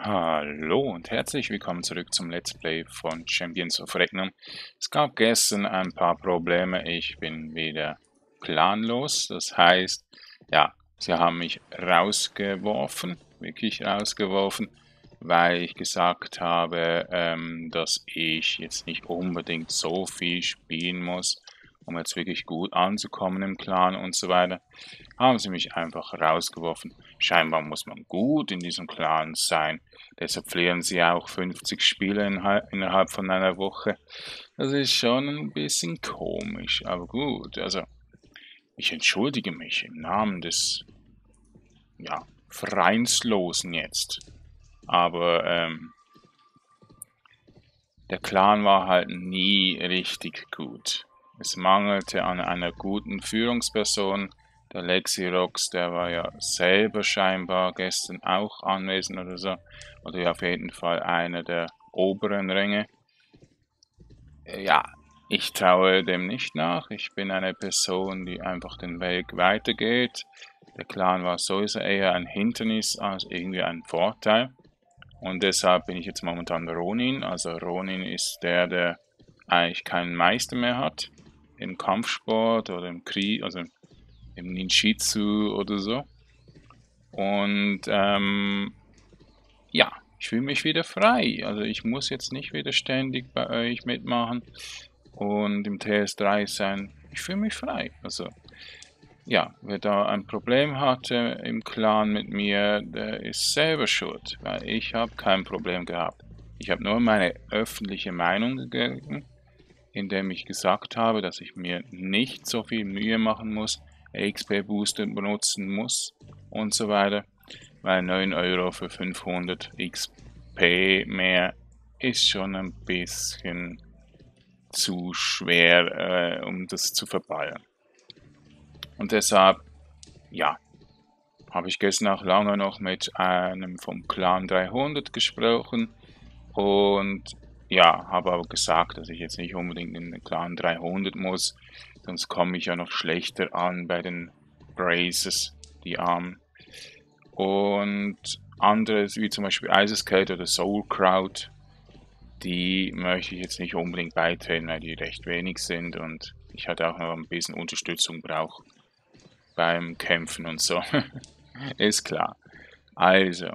Hallo und herzlich willkommen zurück zum Let's Play von Champions of Regnum. Es gab gestern ein paar Probleme, ich bin wieder planlos, das heißt, ja, sie haben mich rausgeworfen, wirklich rausgeworfen, weil ich gesagt habe, ähm, dass ich jetzt nicht unbedingt so viel spielen muss, um jetzt wirklich gut anzukommen im Clan und so weiter, haben sie mich einfach rausgeworfen. Scheinbar muss man gut in diesem Clan sein. Deshalb verlieren sie auch 50 Spiele innerhalb von einer Woche. Das ist schon ein bisschen komisch, aber gut. Also, ich entschuldige mich im Namen des, ja, Vereinslosen jetzt. Aber, ähm, der Clan war halt nie richtig gut. Es mangelte an einer guten Führungsperson. Der Lexi Rox, der war ja selber scheinbar gestern auch anwesend oder so. Oder ja, auf jeden Fall einer der oberen Ränge. Ja, ich traue dem nicht nach. Ich bin eine Person, die einfach den Weg weitergeht. Der Clan war sowieso eher ein Hindernis als irgendwie ein Vorteil. Und deshalb bin ich jetzt momentan Ronin. Also Ronin ist der, der eigentlich keinen Meister mehr hat im Kampfsport oder im Krieg, also im Ninjitsu oder so. Und ähm, ja, ich fühle mich wieder frei. Also ich muss jetzt nicht wieder ständig bei euch mitmachen und im TS3 sein. Ich fühle mich frei. Also ja, wer da ein Problem hatte im Clan mit mir, der ist selber schuld, weil ich habe kein Problem gehabt. Ich habe nur meine öffentliche Meinung gegeben indem ich gesagt habe, dass ich mir nicht so viel Mühe machen muss, XP Booster benutzen muss und so weiter, weil 9 Euro für 500 XP mehr ist schon ein bisschen zu schwer, äh, um das zu verballern. Und deshalb, ja, habe ich gestern auch lange noch mit einem vom Clan 300 gesprochen und ja, habe aber gesagt, dass ich jetzt nicht unbedingt in den Clan 300 muss, sonst komme ich ja noch schlechter an bei den Braces, die Armen. Und andere, wie zum Beispiel Eiserskate oder Soul Crowd, die möchte ich jetzt nicht unbedingt beitreten, weil die recht wenig sind und ich hatte auch noch ein bisschen Unterstützung brauche beim Kämpfen und so. Ist klar. Also,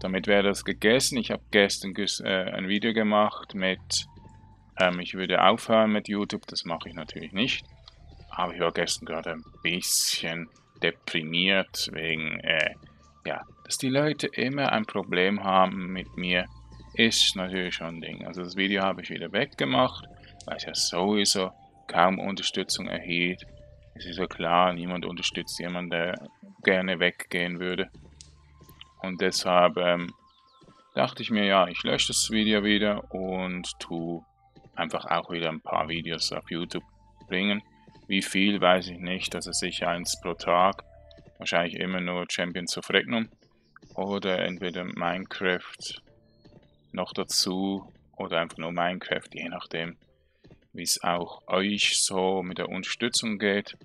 damit wäre das gegessen. Ich habe gestern äh, ein Video gemacht mit, ähm, ich würde aufhören mit YouTube, das mache ich natürlich nicht. Aber ich war gestern gerade ein bisschen deprimiert wegen, äh, ja, dass die Leute immer ein Problem haben mit mir, ist natürlich schon ein Ding. Also das Video habe ich wieder weggemacht, weil ich ja sowieso kaum Unterstützung erhielt. Es ist ja klar, niemand unterstützt jemanden, der gerne weggehen würde. Und deshalb ähm, dachte ich mir, ja, ich lösche das Video wieder und tu einfach auch wieder ein paar Videos auf YouTube bringen. Wie viel weiß ich nicht, also sicher eins pro Tag. Wahrscheinlich immer nur Champions of Regnum oder entweder Minecraft noch dazu oder einfach nur Minecraft, je nachdem, wie es auch euch so mit der Unterstützung geht.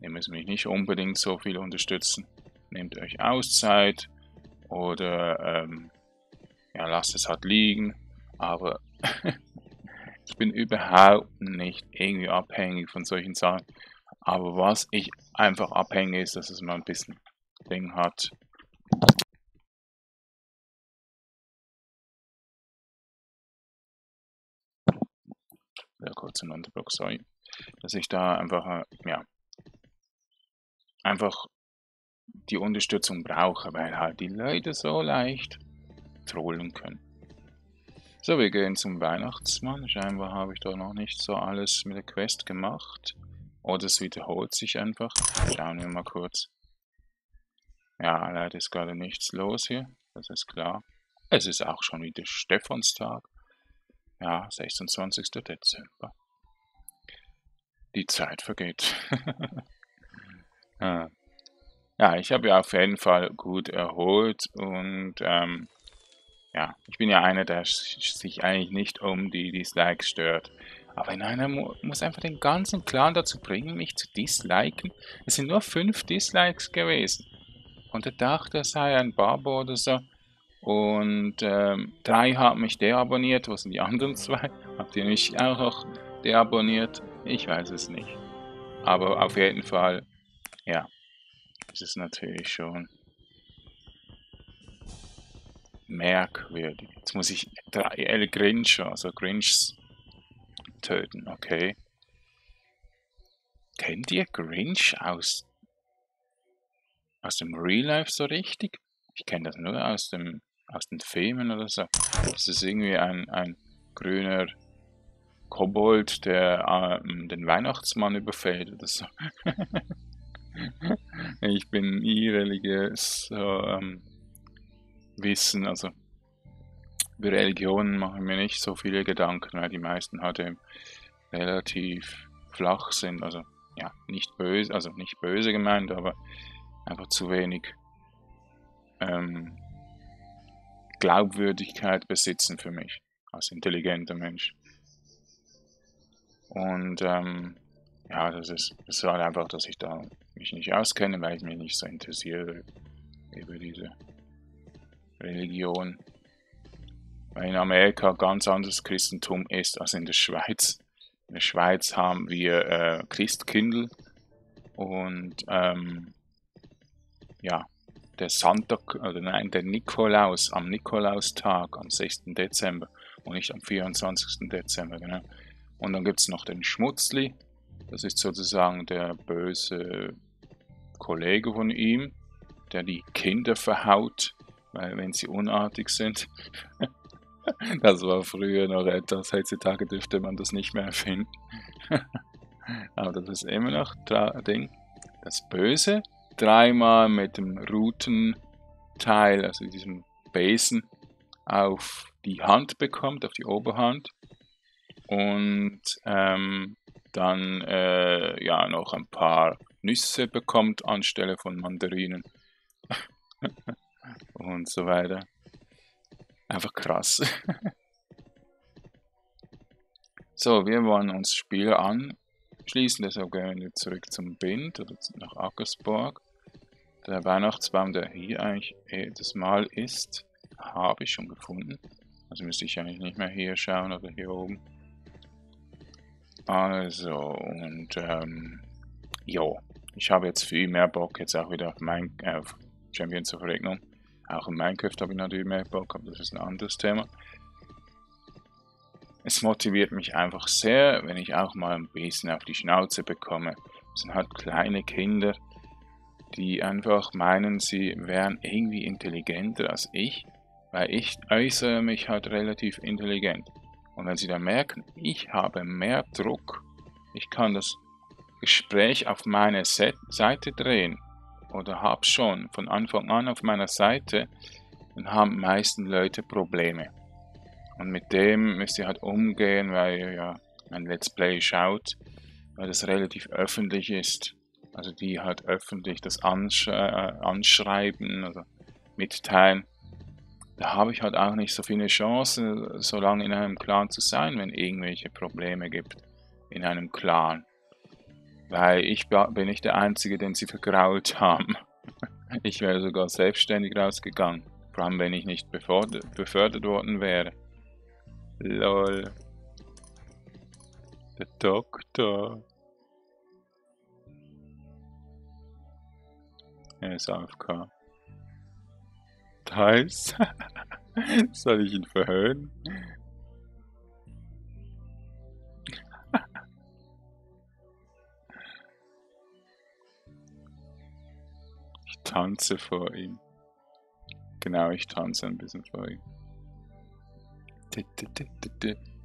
Ihr müsst mich nicht unbedingt so viel unterstützen. Nehmt euch Auszeit, oder ähm, ja, lasst es halt liegen. Aber ich bin überhaupt nicht irgendwie abhängig von solchen Sachen. Aber was ich einfach abhängig ist, dass es mal ein bisschen Ding hat. Ja, kurz im Unterblock, sorry. Dass ich da einfach, äh, ja, einfach die Unterstützung brauche, weil halt die Leute so leicht trollen können. So, wir gehen zum Weihnachtsmann. Scheinbar habe ich da noch nicht so alles mit der Quest gemacht. Oder es wiederholt sich einfach. Schauen wir mal kurz. Ja, leider ist gerade nichts los hier. Das ist klar. Es ist auch schon wieder Stephanstag. Ja, 26. Dezember. Die Zeit vergeht. ah. Ja, ich habe ja auf jeden Fall gut erholt und ähm, ja, ich bin ja einer, der sich eigentlich nicht um die Dislikes stört. Aber in einer mu muss einfach den ganzen Clan dazu bringen, mich zu disliken. Es sind nur fünf Dislikes gewesen. Und er dachte, er sei ein Barbo oder so. Und ähm, drei haben mich deabonniert. Was sind die anderen zwei? Habt ihr mich auch noch deabonniert? Ich weiß es nicht. Aber auf jeden Fall, ja, ist es natürlich schon merkwürdig. Jetzt muss ich drei Grinch, also Grinchs töten, okay. Kennt ihr Grinch aus, aus dem Real Life so richtig? Ich kenne das nur aus, dem, aus den Filmen oder so. Das ist irgendwie ein, ein grüner Kobold, der ähm, den Weihnachtsmann überfällt oder so. ich bin nie religiös ähm, Wissen, also über Religionen mache ich mir nicht so viele Gedanken, weil die meisten halt eben relativ flach sind. Also ja, nicht böse, also nicht böse gemeint, aber einfach zu wenig ähm, Glaubwürdigkeit besitzen für mich als intelligenter Mensch. Und ähm, ja, das ist, das war einfach, dass ich da mich nicht auskenne, weil ich mich nicht so interessiere über diese Religion. Weil in Amerika ganz anderes Christentum ist als in der Schweiz. In der Schweiz haben wir äh, Christkindl und ähm, ja, der Santa, oder nein, der Nikolaus am Nikolaustag am 6. Dezember und nicht am 24. Dezember, genau. Und dann gibt es noch den Schmutzli, das ist sozusagen der böse Kollege von ihm, der die Kinder verhaut, weil wenn sie unartig sind. das war früher noch etwas, heutzutage dürfte man das nicht mehr erfinden. Aber das ist immer noch Ding. Das Böse, dreimal mit dem Routenteil, also diesem Besen, auf die Hand bekommt, auf die Oberhand. Und ähm, dann äh, ja noch ein paar Nüsse bekommt anstelle von Mandarinen und so weiter. Einfach krass. so, wir wollen uns Spiel anschließen, deshalb gehen wir zurück zum Bind oder nach Ackersburg. Der Weihnachtsbaum, der hier eigentlich jedes Mal ist, habe ich schon gefunden. Also müsste ich eigentlich nicht mehr hier schauen oder hier oben. Also, und ähm, jo, ich habe jetzt viel mehr Bock jetzt auch wieder auf, mein, äh, auf Champions of Regnum. Auch in Minecraft habe ich natürlich mehr Bock, aber das ist ein anderes Thema. Es motiviert mich einfach sehr, wenn ich auch mal ein bisschen auf die Schnauze bekomme. Es sind halt kleine Kinder, die einfach meinen, sie wären irgendwie intelligenter als ich, weil ich äußere mich halt relativ intelligent. Und wenn Sie dann merken, ich habe mehr Druck, ich kann das Gespräch auf meine Seite drehen oder habe schon von Anfang an auf meiner Seite, dann haben die meisten Leute Probleme. Und mit dem müsst ihr halt umgehen, weil ihr ja ein Let's Play schaut, weil das relativ öffentlich ist. Also die halt öffentlich das ansch äh, anschreiben oder mitteilen da habe ich halt auch nicht so viele Chancen, so lange in einem Clan zu sein, wenn irgendwelche Probleme gibt in einem Clan. Weil ich bin nicht der Einzige, den sie vergrault haben. Ich wäre sogar selbstständig rausgegangen. Vor allem, wenn ich nicht befördert, worden wäre. Lol. Der Doktor. Er ist AFK. heißt? Soll ich ihn verhöhnen? Tanze vor ihm. Genau, ich tanze ein bisschen vor ihm.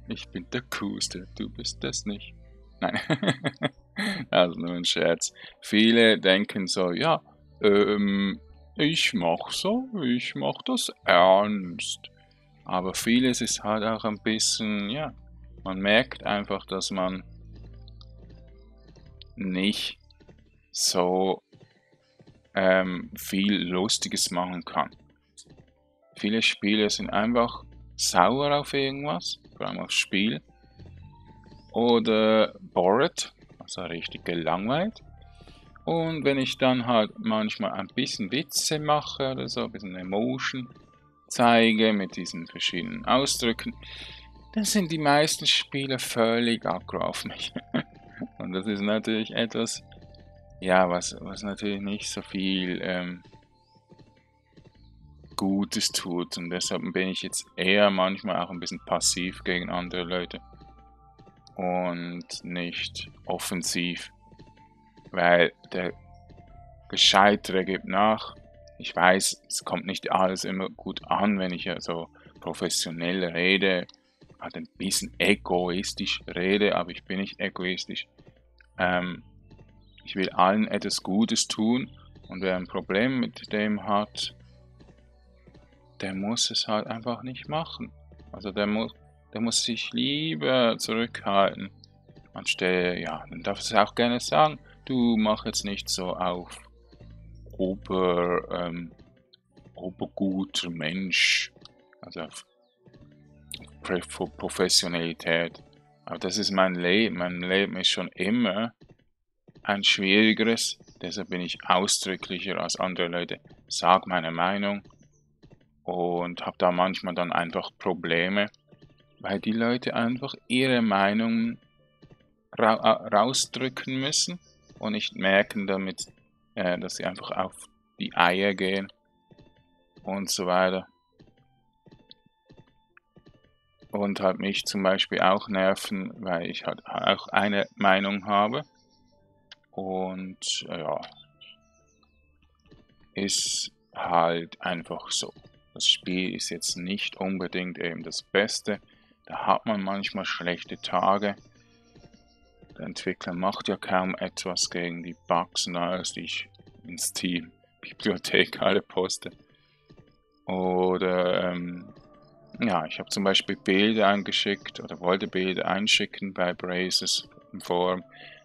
Ich bin der Coolste, du bist das nicht. Nein, also nur ein Scherz. Viele denken so, ja, ähm, ich mach so, ich mach das ernst. Aber vieles ist halt auch ein bisschen, ja, man merkt einfach, dass man nicht so ähm, viel Lustiges machen kann. Viele Spiele sind einfach sauer auf irgendwas, vor allem aufs Spiel. Oder bored, also richtig gelangweilt. Und wenn ich dann halt manchmal ein bisschen Witze mache oder so, ein bisschen Emotion zeige mit diesen verschiedenen Ausdrücken, dann sind die meisten Spieler völlig aggro auf mich. Und das ist natürlich etwas, ja, was, was natürlich nicht so viel ähm, Gutes tut. Und deshalb bin ich jetzt eher manchmal auch ein bisschen passiv gegen andere Leute und nicht offensiv, weil der Gescheitere gibt nach. Ich weiß, es kommt nicht alles immer gut an, wenn ich ja so professionell rede, halt ein bisschen egoistisch rede, aber ich bin nicht egoistisch. Ähm, ich will allen etwas Gutes tun und wer ein Problem mit dem hat, der muss es halt einfach nicht machen. Also der muss, der muss sich lieber zurückhalten. Anstelle, ja, dann darf es auch gerne sagen, du mach jetzt nicht so auf ober, ähm, oberguter Mensch, also auf Professionalität. Aber das ist mein Leben. Mein Leben ist schon immer ein schwierigeres. Deshalb bin ich ausdrücklicher als andere Leute. Sag meine Meinung und habe da manchmal dann einfach Probleme, weil die Leute einfach ihre Meinung ra rausdrücken müssen und nicht merken damit, äh, dass sie einfach auf die Eier gehen und so weiter. Und halt mich zum Beispiel auch nerven, weil ich halt auch eine Meinung habe. Und ja, ist halt einfach so. Das Spiel ist jetzt nicht unbedingt eben das Beste. Da hat man manchmal schlechte Tage. Der Entwickler macht ja kaum etwas gegen die Bugs und alles, die ich ins Team Bibliothek alle poste. Oder ähm, ja, ich habe zum Beispiel Bilder eingeschickt oder wollte Bilder einschicken bei Braces im Forum.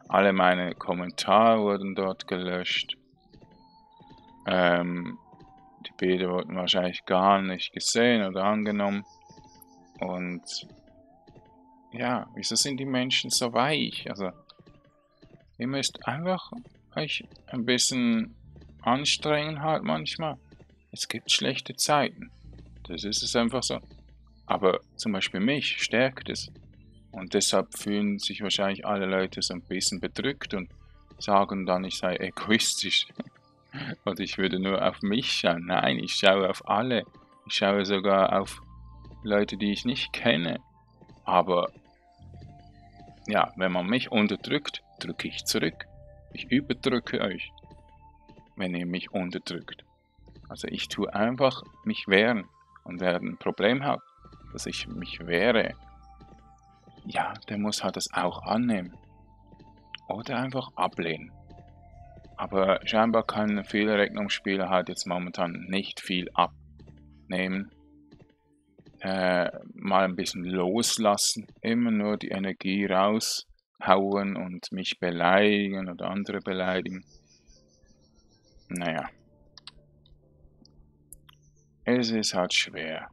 Alle meine Kommentare wurden dort gelöscht. Ähm, die Bilder wurden wahrscheinlich gar nicht gesehen oder angenommen. Und ja, wieso sind die Menschen so weich? Also, ihr müsst einfach euch ein bisschen anstrengen halt manchmal. Es gibt schlechte Zeiten. Das ist es einfach so. Aber zum Beispiel mich stärkt es. Und deshalb fühlen sich wahrscheinlich alle Leute so ein bisschen bedrückt und sagen dann, ich sei egoistisch. und ich würde nur auf mich schauen. Nein, ich schaue auf alle. Ich schaue sogar auf Leute, die ich nicht kenne. Aber ja, wenn man mich unterdrückt, drücke ich zurück. Ich überdrücke euch, wenn ihr mich unterdrückt. Also ich tue einfach mich wehren. Und wer ein Problem hat, dass ich mich wehre, ja, der muss halt das auch annehmen. Oder einfach ablehnen. Aber scheinbar kann viele Rechnungsspieler halt jetzt momentan nicht viel abnehmen äh, mal ein bisschen loslassen, immer nur die Energie raushauen und mich beleidigen oder andere beleidigen. Naja, es ist halt schwer.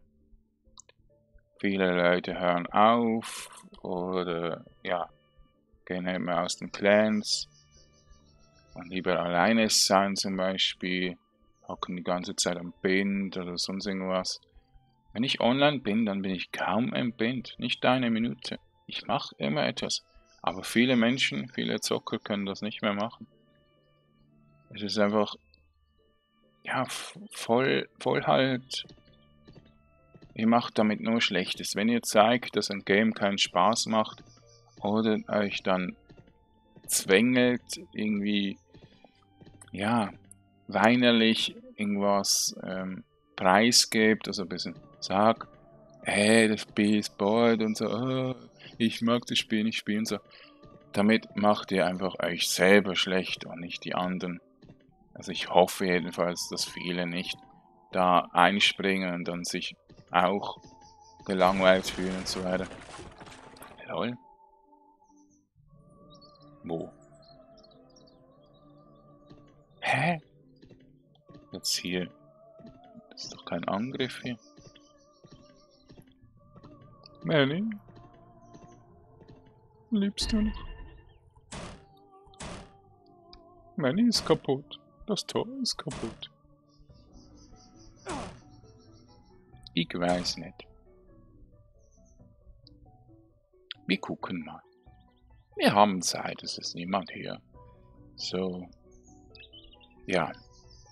Viele Leute hören auf oder ja, gehen immer aus den Clans und lieber alleine sein zum Beispiel, hocken die ganze Zeit am Bind oder sonst irgendwas. Wenn ich online bin, dann bin ich kaum im Bind, nicht eine Minute. Ich mache immer etwas. Aber viele Menschen, viele Zocker können das nicht mehr machen. Es ist einfach, ja, voll, voll halt, ihr macht damit nur Schlechtes. Wenn ihr zeigt, dass ein Game keinen Spaß macht oder euch dann zwängelt, irgendwie, ja, weinerlich irgendwas ähm, preisgebt, also ein bisschen sag, hey, das Spiel ist bald und so, oh, ich mag das Spiel nicht spielen, so. Damit macht ihr einfach euch selber schlecht und nicht die anderen. Also ich hoffe jedenfalls, dass viele nicht da einspringen und dann sich auch gelangweilt fühlen und so weiter. Lol. Wo? Hä? Jetzt hier. Das ist doch kein Angriff hier. Manny? Liebst du noch? Manny ist kaputt. Das Tor ist kaputt. Ich weiß nicht. Wir gucken mal. Wir haben Zeit, es ist niemand hier. So. Ja.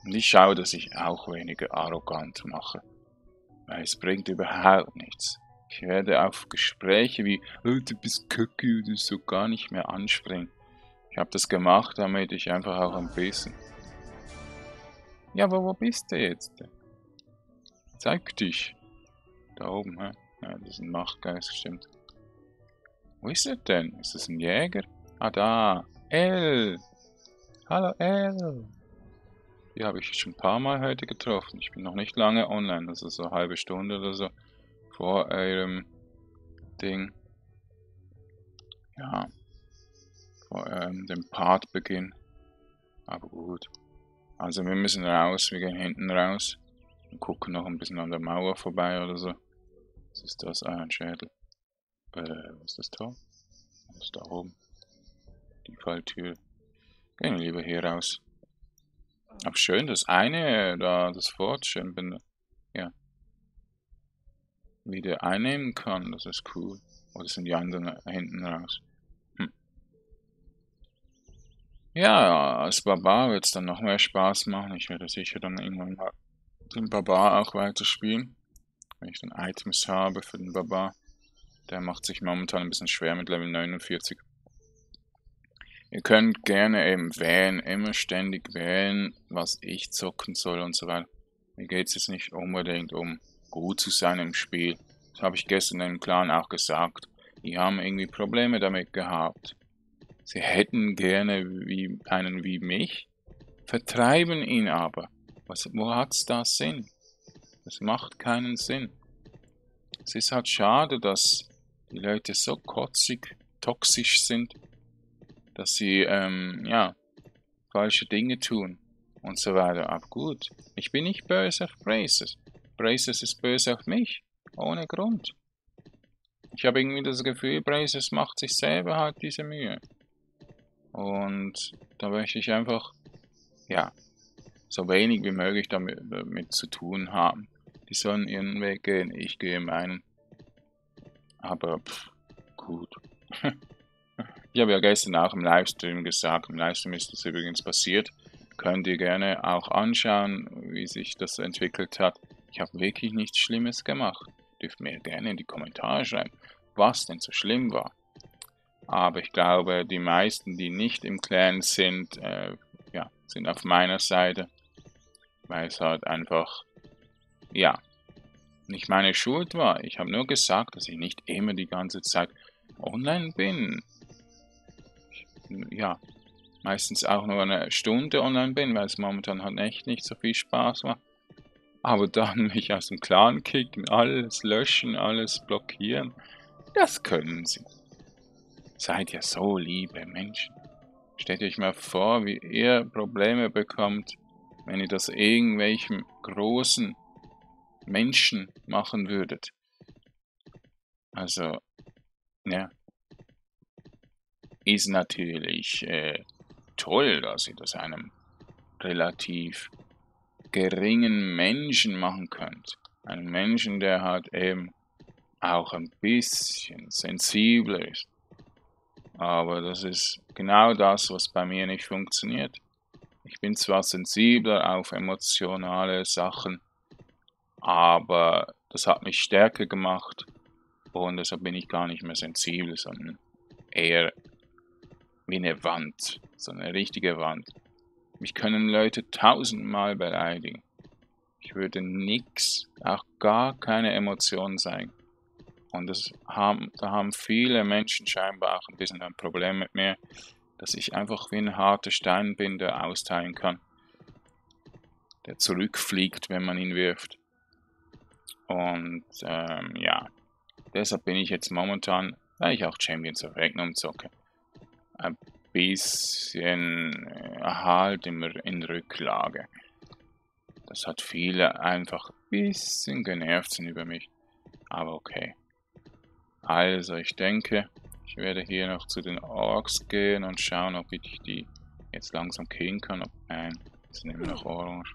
Und ich schaue, dass ich auch weniger arrogant mache. Weil es bringt überhaupt nichts. Ich werde auf Gespräche wie, oh, du bist kacke oder so gar nicht mehr anspringen. Ich habe das gemacht, damit ich einfach auch ein bisschen... Ja, aber wo bist du jetzt? Zeig dich. Da oben, hä? Ja, das ist ein Machtgeist, stimmt. Wo ist er denn? Ist das ein Jäger? Ah, da. L. Hallo, L. Die habe ich schon ein paar Mal heute getroffen. Ich bin noch nicht lange online, also so eine halbe Stunde oder so vor eurem Ding. Ja vor ähm, dem Partbeginn. Aber gut. Also wir müssen raus, wir gehen hinten raus und gucken noch ein bisschen an der Mauer vorbei oder so. Was ist das? Ah, ein Schädel. Äh, was ist das da? Was ist da oben? Die Falltür. Gehen wir lieber hier raus. Aber schön, das eine da, das Fort, schön bin, ja, wieder einnehmen kann, das ist cool. Oder sind die anderen hinten raus? Ja, als Barbar wird es dann noch mehr Spaß machen. Ich werde sicher dann irgendwann mal den Barbar auch weiterspielen. Wenn ich dann Items habe für den Barbar. Der macht sich momentan ein bisschen schwer mit Level 49. Ihr könnt gerne eben wählen, immer ständig wählen, was ich zocken soll und so weiter. Mir geht es jetzt nicht unbedingt um gut zu sein im Spiel. Das habe ich gestern im Clan auch gesagt. Die haben irgendwie Probleme damit gehabt. Sie hätten gerne wie, einen wie mich, vertreiben ihn aber. Was, wo hat's da Sinn? Das macht keinen Sinn. Es ist halt schade, dass die Leute so kotzig, toxisch sind, dass sie, ähm, ja, falsche Dinge tun und so weiter. Aber gut, ich bin nicht böse auf Braces. Braces ist böse auf mich, ohne Grund. Ich habe irgendwie das Gefühl, Braces macht sich selber halt diese Mühe. Und da möchte ich einfach, ja, so wenig wie möglich damit, damit zu tun haben. Die sollen ihren Weg gehen, ich gehe meinen. Aber pff, gut. ich habe ja gestern auch im Livestream gesagt, im Livestream ist das übrigens passiert. Könnt ihr gerne auch anschauen, wie sich das entwickelt hat. Ich habe wirklich nichts Schlimmes gemacht. Dürft mir gerne in die Kommentare schreiben, was denn so schlimm war. Aber ich glaube, die meisten, die nicht im Clan sind, äh, ja, sind auf meiner Seite. Weil es halt einfach, ja, nicht meine Schuld war. Ich habe nur gesagt, dass ich nicht immer die ganze Zeit online bin. Ich, ja, meistens auch nur eine Stunde online bin, weil es momentan halt echt nicht so viel Spaß macht. Aber dann mich aus dem Clan kicken, alles löschen, alles blockieren, das können sie seid ja so liebe Menschen. Stellt euch mal vor, wie ihr Probleme bekommt, wenn ihr das irgendwelchen großen Menschen machen würdet. Also, ja, ist natürlich äh, toll, dass ihr das einem relativ geringen Menschen machen könnt. Einen Menschen, der halt eben auch ein bisschen sensibler ist. Aber das ist genau das, was bei mir nicht funktioniert. Ich bin zwar sensibler auf emotionale Sachen, aber das hat mich stärker gemacht und deshalb bin ich gar nicht mehr sensibel, sondern eher wie eine Wand, so eine richtige Wand. Mich können Leute tausendmal beleidigen. Ich würde nix, auch gar keine Emotionen zeigen. Und das haben, da haben viele Menschen scheinbar auch ein bisschen ein Problem mit mir, dass ich einfach wie ein harter Stein bin, der austeilen kann. Der zurückfliegt, wenn man ihn wirft. Und ähm, ja, deshalb bin ich jetzt momentan, weil ich auch Champions of Regnum zocke, ein bisschen äh, halt in, in Rücklage. Das hat viele einfach ein bisschen genervt sind über mich. Aber okay. Also, ich denke, ich werde hier noch zu den Orks gehen und schauen, ob ich die jetzt langsam killen kann. Nein, jetzt nehmen wir noch Orange.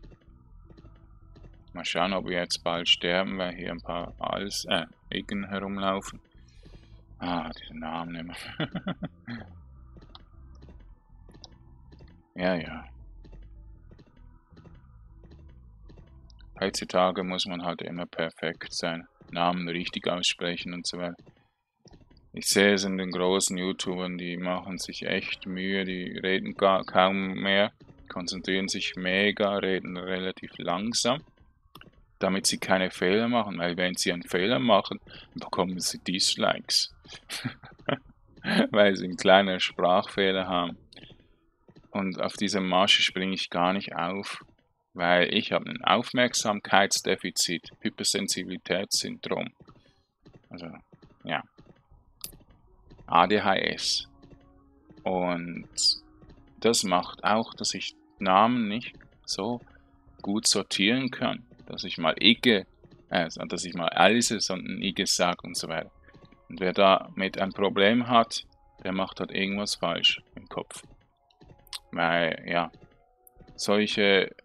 Mal schauen, ob wir jetzt bald sterben, weil hier ein paar Als, äh, Iggen herumlaufen. Ah, diesen Namen mehr. ja, ja. Heutzutage muss man halt immer perfekt sein. Namen richtig aussprechen und so weiter. Ich sehe es in den großen YouTubern, die machen sich echt Mühe, die reden gar kaum mehr, konzentrieren sich mega, reden relativ langsam, damit sie keine Fehler machen, weil wenn sie einen Fehler machen, bekommen sie Dislikes, weil sie einen kleinen Sprachfehler haben. Und auf diese Masche springe ich gar nicht auf, weil ich habe ein Aufmerksamkeitsdefizit, Hypersensibilitätssyndrom. Also, ja. ADHS. Und das macht auch, dass ich Namen nicht so gut sortieren kann. Dass ich mal Ige, äh, dass ich mal Alice, sondern Ige sage und so weiter. Und wer damit ein Problem hat, der macht halt irgendwas falsch im Kopf. Weil, ja, solche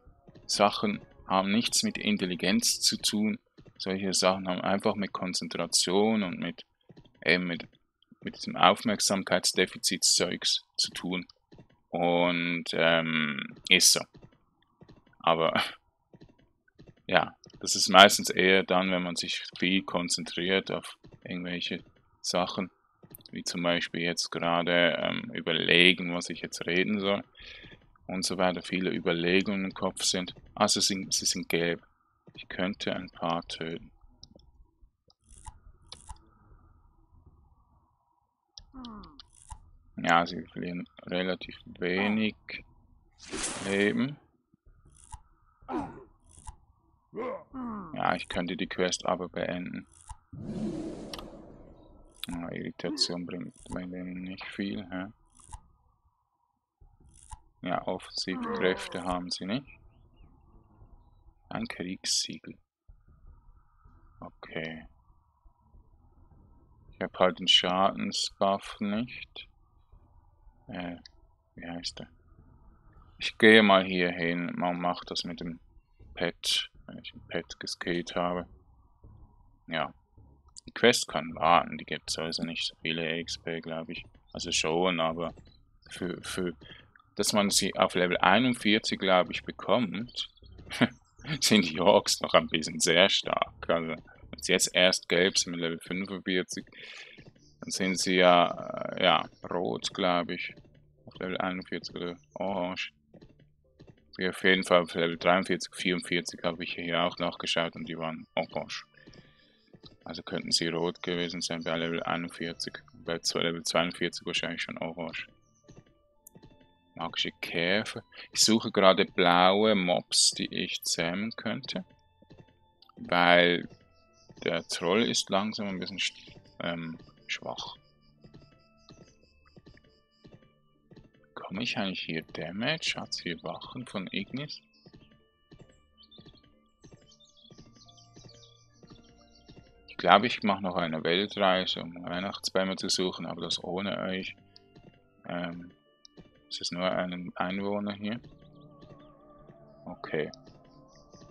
Sachen haben nichts mit Intelligenz zu tun. Solche Sachen haben einfach mit Konzentration und mit, eben mit mit diesem Aufmerksamkeitsdefizitszeugs zu tun. Und ähm, ist so. Aber ja, das ist meistens eher dann, wenn man sich viel konzentriert auf irgendwelche Sachen, wie zum Beispiel jetzt gerade ähm, überlegen, was ich jetzt reden soll und so weiter, viele Überlegungen im Kopf sind. Also sie sind, sie sind gelb. Ich könnte ein paar töten. Ja, sie verlieren relativ wenig Leben. Ja, ich könnte die Quest aber beenden. Ja, Irritation bringt bei denen nicht viel. Hä? Ja, offensive Kräfte haben sie nicht. Ein Kriegssiegel. Okay. Ich habe halt den Schadensbuff nicht. Äh, wie heißt der? Ich gehe mal hier hin, man macht das mit dem Pet, wenn ich ein Pet geskillt habe. Ja. Die Quest kann warten, die gibt also nicht so viele XP, glaube ich. Also schon, aber für, für, dass man sie auf Level 41, glaube ich, bekommt, sind die Orks noch ein bisschen sehr stark. Also, jetzt erst gelb sind mit Level 45, dann sind sie ja, äh, ja, rot, glaube ich. Auf Level 41 oder orange. Wie auf jeden Fall auf Level 43, 44 habe ich hier auch nachgeschaut und die waren orange. Also könnten sie rot gewesen sein bei Level 41. Bei Level 42 wahrscheinlich schon orange. Magische Käfer. Ich suche gerade blaue Mobs, die ich zähmen könnte. Weil der Troll ist langsam ein bisschen ähm, schwach. Komme ich eigentlich hier Damage? Hat hier Wachen von Ignis? Ich glaube, ich mache noch eine Weltreise, um Weihnachtsbäume zu suchen, aber das ohne euch. Ähm, ist es nur ein Einwohner hier? Okay.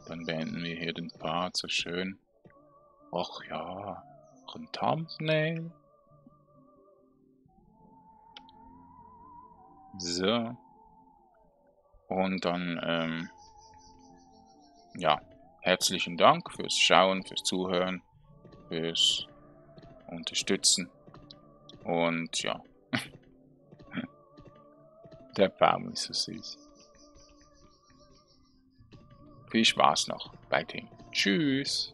Dann beenden wir hier den Part so schön. Och ja, ein Thumbnail. So. Und dann, ähm, ja, herzlichen Dank fürs Schauen, fürs Zuhören, fürs Unterstützen. Und ja, der Baum ist so süß. Viel Spaß noch bei dem. Tschüss.